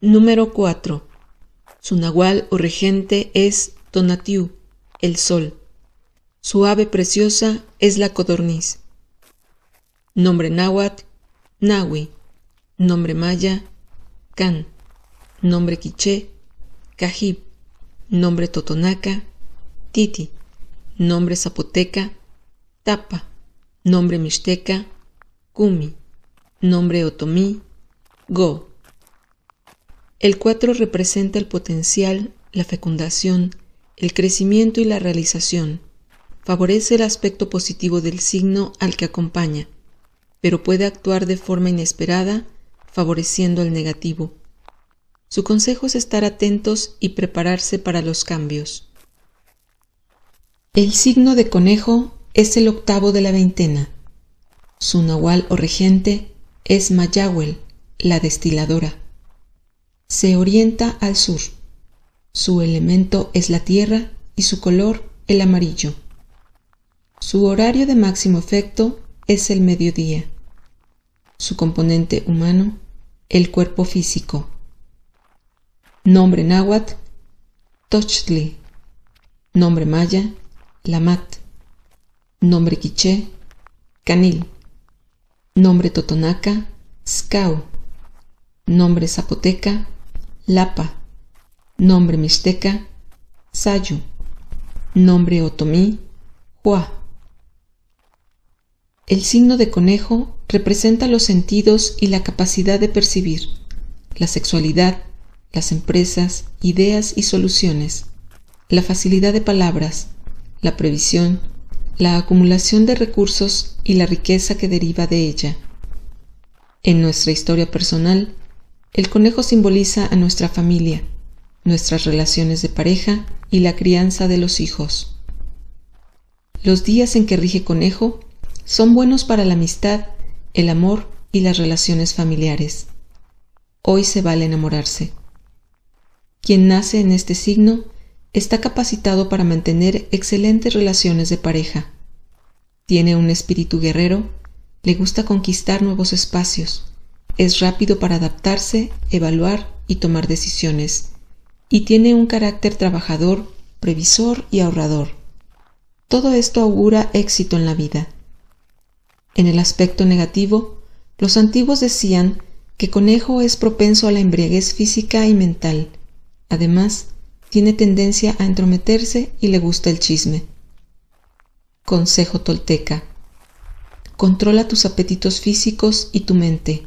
Número 4. Su nahual o regente es Tonatiu, el sol. Su ave preciosa es la codorniz. Nombre náhuatl, Nahui. Nombre maya, Can. Nombre quiché, Cajib. Nombre totonaca, Titi. Nombre zapoteca, Tapa. Nombre mixteca, Kumi. Nombre otomí, Go. El 4 representa el potencial, la fecundación, el crecimiento y la realización. Favorece el aspecto positivo del signo al que acompaña, pero puede actuar de forma inesperada, favoreciendo el negativo. Su consejo es estar atentos y prepararse para los cambios. El signo de conejo es el octavo de la veintena. Su nahual o regente es Mayahuel, la destiladora. Se orienta al sur. Su elemento es la tierra y su color el amarillo. Su horario de máximo efecto es el mediodía. Su componente humano, el cuerpo físico. Nombre náhuatl, Tochtli. Nombre maya, Lamat. Nombre quiché, Canil. Nombre totonaca, Scau. Nombre zapoteca, Lapa. Nombre mixteca, Sayu. Nombre otomí, Hua. El signo de conejo representa los sentidos y la capacidad de percibir, la sexualidad, las empresas, ideas y soluciones, la facilidad de palabras, la previsión, la acumulación de recursos y la riqueza que deriva de ella. En nuestra historia personal, el conejo simboliza a nuestra familia, nuestras relaciones de pareja y la crianza de los hijos. Los días en que rige conejo son buenos para la amistad, el amor y las relaciones familiares. Hoy se vale enamorarse. Quien nace en este signo está capacitado para mantener excelentes relaciones de pareja. Tiene un espíritu guerrero, le gusta conquistar nuevos espacios, es rápido para adaptarse, evaluar y tomar decisiones, y tiene un carácter trabajador, previsor y ahorrador. Todo esto augura éxito en la vida. En el aspecto negativo, los antiguos decían que Conejo es propenso a la embriaguez física y mental. Además, tiene tendencia a entrometerse y le gusta el chisme. Consejo tolteca. Controla tus apetitos físicos y tu mente.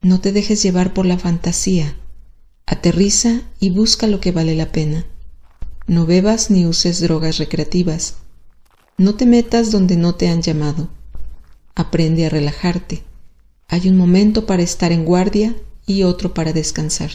No te dejes llevar por la fantasía. Aterriza y busca lo que vale la pena. No bebas ni uses drogas recreativas. No te metas donde no te han llamado. Aprende a relajarte. Hay un momento para estar en guardia y otro para descansar.